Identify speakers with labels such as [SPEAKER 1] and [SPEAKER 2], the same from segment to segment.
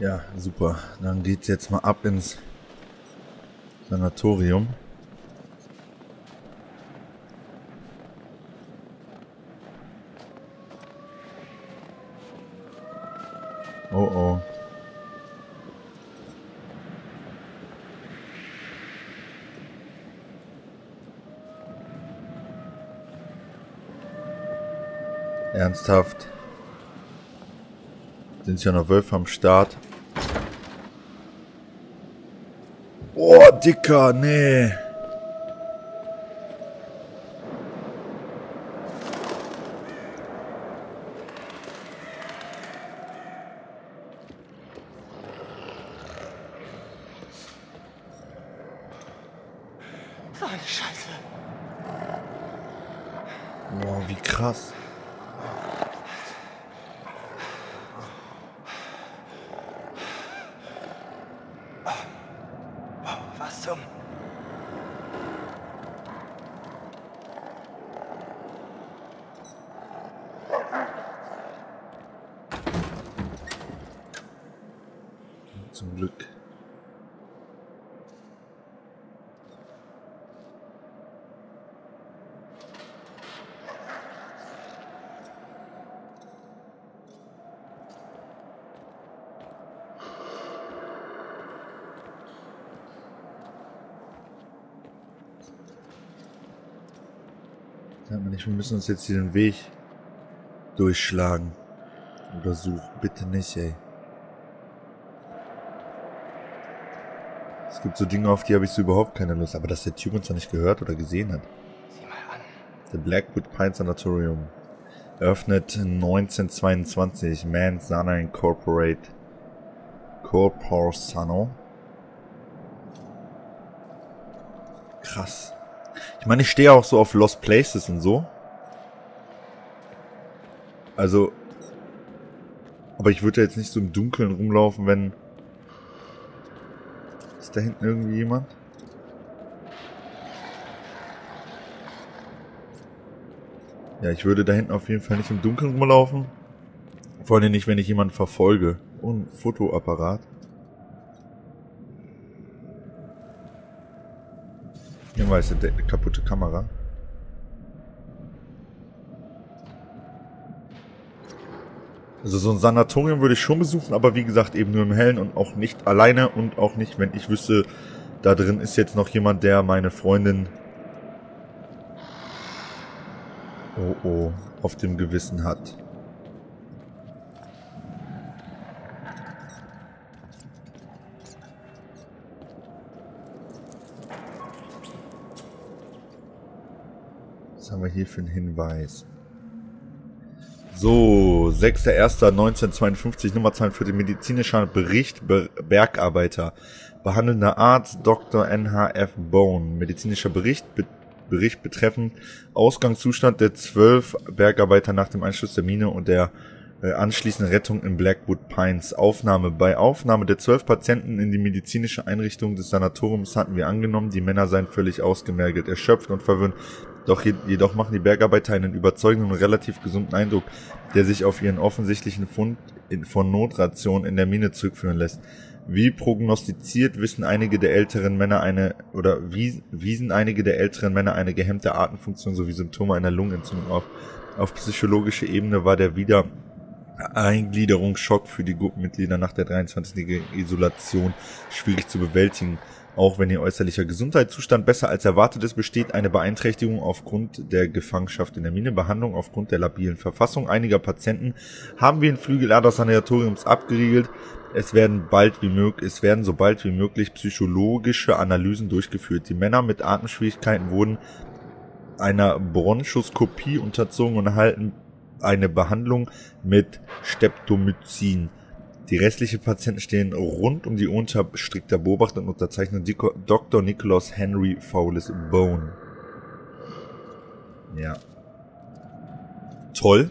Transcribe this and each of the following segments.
[SPEAKER 1] Ja, super. Dann geht's jetzt mal ab ins Sanatorium. Oh oh. Ernsthaft. Sind ja noch Wölfe am Start. Oh, Dicker, nee.
[SPEAKER 2] Eine Scheiße.
[SPEAKER 1] Boah, wie krass.
[SPEAKER 2] Zum
[SPEAKER 1] Glück. Wir müssen uns jetzt hier den Weg durchschlagen. Oder suchen. Bitte nicht, ey. Es gibt so Dinge, auf die habe ich so überhaupt keine Lust. Aber dass der Typ uns da nicht gehört oder gesehen hat.
[SPEAKER 2] Sieh mal an.
[SPEAKER 1] The Blackwood Pine Sanatorium. Eröffnet 1922. Manzana Incorporate. Corporsano. Krass. Ich meine, ich stehe auch so auf Lost Places und so. Also. Aber ich würde jetzt nicht so im Dunkeln rumlaufen, wenn. Ist da hinten irgendwie jemand? Ja, ich würde da hinten auf jeden Fall nicht im Dunkeln rumlaufen. Vor allem nicht, wenn ich jemanden verfolge. Fotoapparat. Hier war jetzt eine kaputte Kamera. Also so ein Sanatorium würde ich schon besuchen, aber wie gesagt eben nur im Hellen und auch nicht alleine und auch nicht, wenn ich wüsste, da drin ist jetzt noch jemand, der meine Freundin oh oh auf dem Gewissen hat. Was haben wir hier für einen Hinweis? So, 6.1.1952, Nummer 42, medizinischer Bericht, Be Bergarbeiter. Behandelnder Arzt, Dr. NHF Bone. Medizinischer Bericht, Be Bericht betreffend Ausgangszustand der zwölf Bergarbeiter nach dem Einschluss der Mine und der äh, anschließenden Rettung in Blackwood Pines. Aufnahme. Bei Aufnahme der zwölf Patienten in die medizinische Einrichtung des Sanatoriums hatten wir angenommen, die Männer seien völlig ausgemergelt, erschöpft und verwirrt. Doch je, jedoch machen die Bergarbeiter einen überzeugenden und relativ gesunden Eindruck, der sich auf ihren offensichtlichen Fund von Notration in der Mine zurückführen lässt. Wie prognostiziert wissen einige der älteren Männer eine oder wie, wiesen einige der älteren Männer eine gehemmte Atemfunktion sowie Symptome einer Lungenentzündung auf. Auf psychologischer Ebene war der wieder Eingliederungsschock für die Gruppenmitglieder nach der 23. Isolation schwierig zu bewältigen. Auch wenn ihr äußerlicher Gesundheitszustand besser als erwartet ist, besteht eine Beeinträchtigung aufgrund der Gefangenschaft in der Mine. Behandlung aufgrund der labilen Verfassung einiger Patienten haben wir in Flügelader Sanatoriums abgeriegelt. Es werden bald wie möglich, es werden so bald wie möglich psychologische Analysen durchgeführt. Die Männer mit Atemschwierigkeiten wurden einer Bronchoskopie unterzogen und erhalten eine Behandlung mit Streptomycin. Die restlichen Patienten stehen rund um die Uhr unter strikter Beobachtung und unterzeichnen Dr. Nicholas Henry Fowlis Bone. Ja. Toll.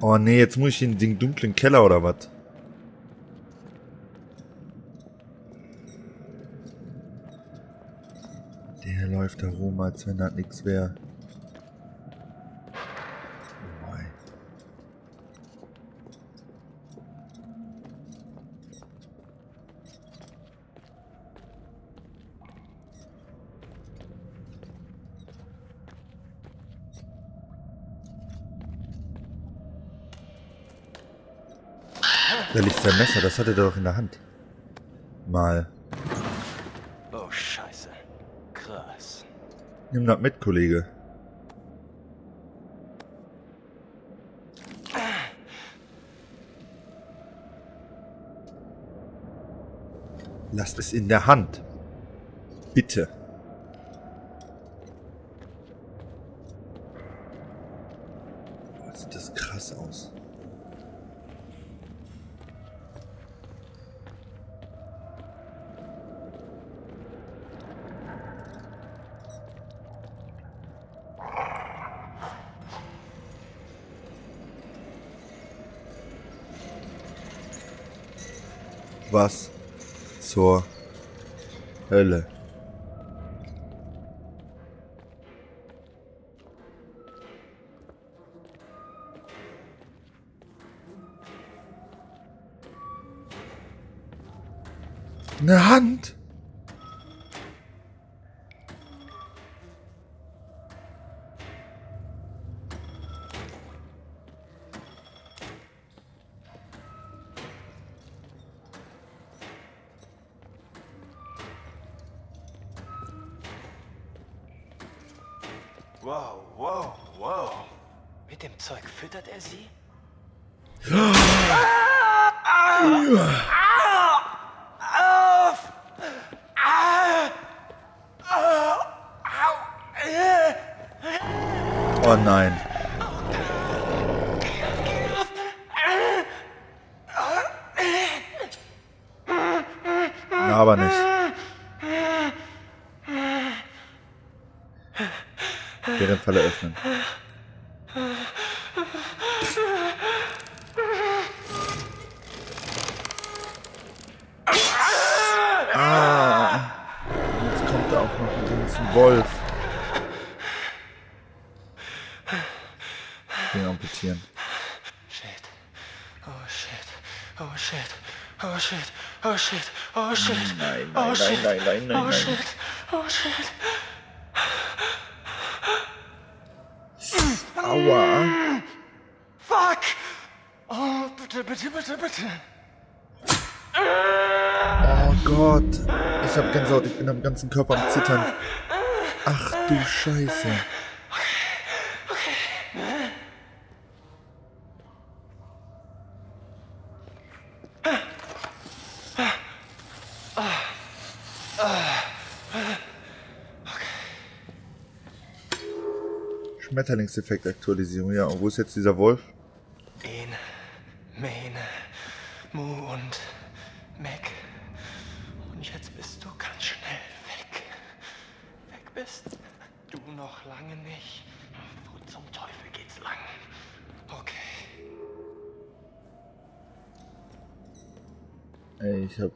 [SPEAKER 1] Oh nee, jetzt muss ich in den dunklen Keller oder was? Der läuft da rum, als wenn das nichts wäre. Da liegt sein Messer, das hat er doch in der Hand. Mal.
[SPEAKER 2] Oh, scheiße. Krass.
[SPEAKER 1] Nimm das mit, Kollege. Lasst es in der Hand. Bitte. Boah, sieht das krass aus. Was zur Hölle? Eine Hand?
[SPEAKER 2] Mit dem Zeug füttert er sie?
[SPEAKER 1] Oh nein. Aber nicht. Deren Falle öffnen. Ah. Jetzt kommt da auch noch ein ganzen Wolf. Den amputieren.
[SPEAKER 2] Shit. Oh shit. Oh shit. Oh shit. Oh shit. Oh shit.
[SPEAKER 1] Nein,
[SPEAKER 2] oh
[SPEAKER 1] nein,
[SPEAKER 2] shit.
[SPEAKER 1] nein, nein, nein,
[SPEAKER 2] oh
[SPEAKER 1] nein.
[SPEAKER 2] shit. Oh shit.
[SPEAKER 1] Aua.
[SPEAKER 2] Fuck! Oh, bitte, bitte, bitte, bitte.
[SPEAKER 1] Oh Gott. Ich hab Gänsehaut, ich bin am ganzen Körper am Zittern. Ach du Scheiße. Schmetterlingseffekt Aktualisierung, ja. Und wo ist jetzt dieser Wolf?
[SPEAKER 2] Ene, Mene, Mu und Meg. Und jetzt bist du ganz schnell weg. Weg bist du noch lange nicht. Wo zum Teufel geht's lang? Okay.
[SPEAKER 1] Ey, ich hab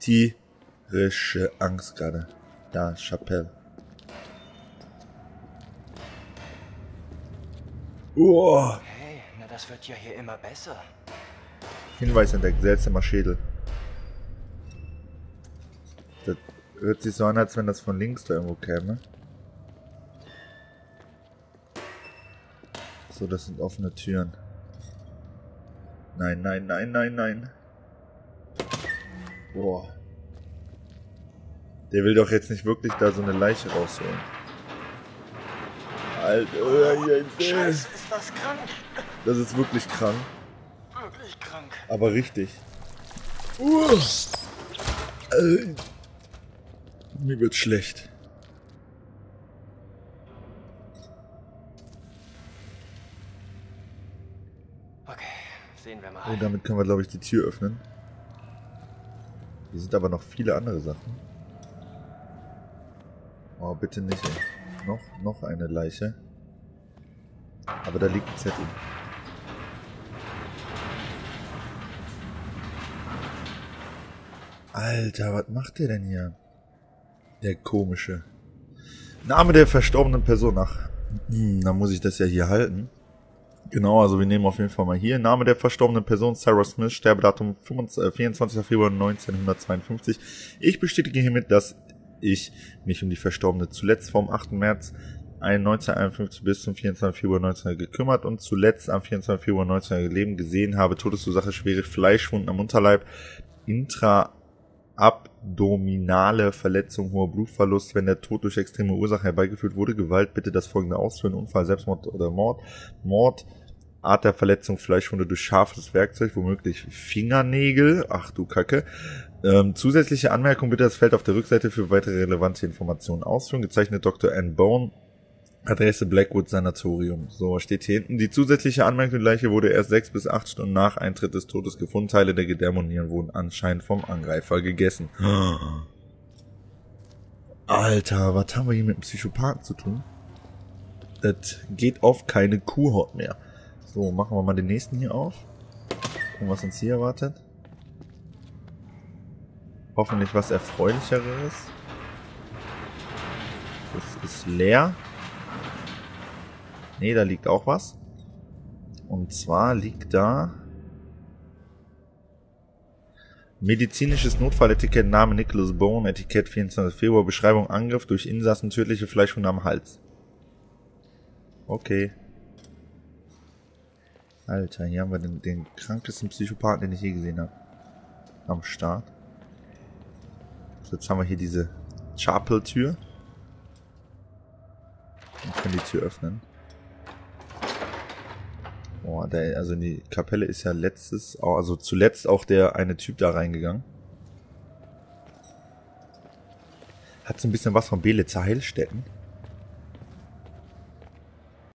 [SPEAKER 1] tierische Angst gerade. Da, Chapelle. Oh.
[SPEAKER 2] Hey, na das wird ja hier immer besser.
[SPEAKER 1] Hinweis entdeckt, seltsamer Schädel. Das hört sich so an, als wenn das von links da irgendwo käme. So, das sind offene Türen. Nein, nein, nein, nein, nein. Boah. Der will doch jetzt nicht wirklich da so eine Leiche rausholen. Alter,
[SPEAKER 2] Scheiße, ist das krank?
[SPEAKER 1] das ist wirklich krank.
[SPEAKER 2] Wirklich krank.
[SPEAKER 1] Aber richtig. Uh. Äh. Mir wird schlecht.
[SPEAKER 2] Okay, sehen wir mal.
[SPEAKER 1] Oh, damit können wir, glaube ich, die Tür öffnen. Hier sind aber noch viele andere Sachen. Oh, bitte nicht. Noch, noch eine Leiche. Aber da liegt ein Zettel. Alter, was macht der denn hier? Der komische. Name der verstorbenen Person. Ach, hm, dann muss ich das ja hier halten. Genau, also wir nehmen auf jeden Fall mal hier. Name der verstorbenen Person, Sarah Smith, Sterbedatum 25, äh, 24. Februar 1952. Ich bestätige hiermit, dass ich mich um die Verstorbene zuletzt vom 8. März 1951 bis zum 24. Februar 19 gekümmert und zuletzt am 24. Februar 19 Leben gesehen habe. Todesursache schwere Fleischwunden am Unterleib, intraabdominale Verletzung, hoher Blutverlust. Wenn der Tod durch extreme Ursache herbeigeführt wurde, Gewalt, bitte das folgende ausführen. Unfall, Selbstmord oder Mord. Mord, Art der Verletzung, Fleischwunde durch scharfes Werkzeug, womöglich Fingernägel. Ach du Kacke. Ähm, zusätzliche Anmerkung bitte das Feld auf der Rückseite für weitere relevante Informationen ausführen. Gezeichnet Dr. Ann Bone. Adresse Blackwood Sanatorium. So, steht hier hinten. Die zusätzliche Anmerkung, die Leiche wurde erst sechs bis acht Stunden nach Eintritt des Todes gefunden. Teile der Gedärmonieren wurden anscheinend vom Angreifer gegessen. Alter, was haben wir hier mit einem Psychopathen zu tun? Das geht auf keine Kuhhaut mehr. So, machen wir mal den nächsten hier auf. Gucken, was uns hier erwartet. Hoffentlich was Erfreulicheres. Das ist leer. Ne, da liegt auch was. Und zwar liegt da medizinisches Notfalletikett, Name Nicholas Bone, Etikett 24. Februar, Beschreibung Angriff durch Insassen, tödliche Fleischwunde am Hals. Okay. Alter, hier haben wir den, den krankesten Psychopathen, den ich je gesehen habe. Am Start. Jetzt haben wir hier diese Chapel-Tür. Und können die Tür öffnen. Boah, der, also in die Kapelle ist ja letztes, also zuletzt auch der eine Typ da reingegangen. Hat so ein bisschen was von Belitzer Heilstätten.